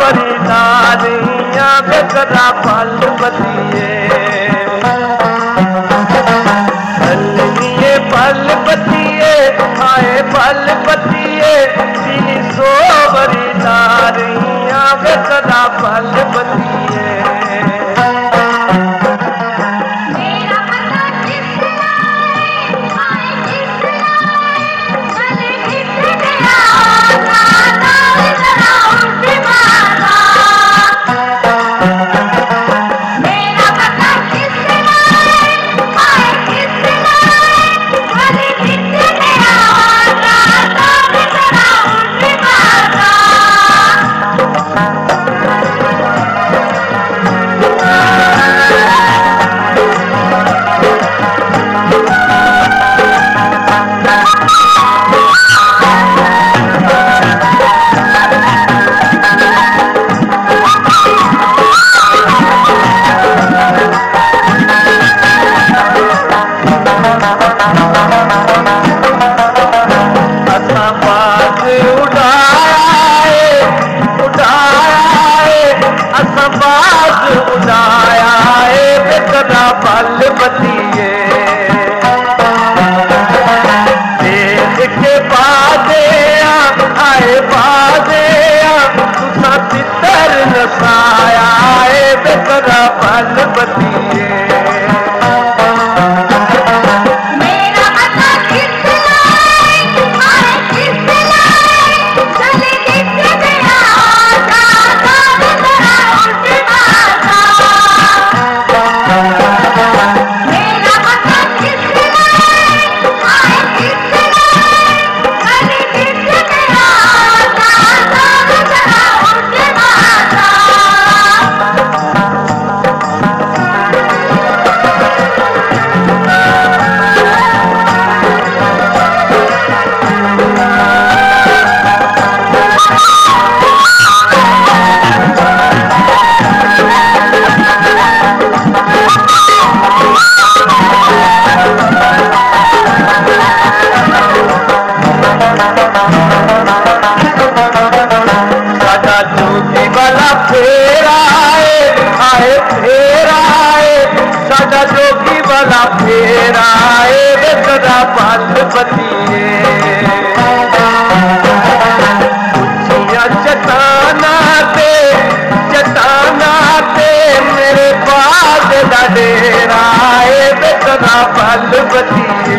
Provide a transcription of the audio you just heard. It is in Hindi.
वरी नारियाँ बेकरा पाल बतिए பலபதி चटाना चटाना दे मेरे बाद डेरा आए बेतना बाल बतिए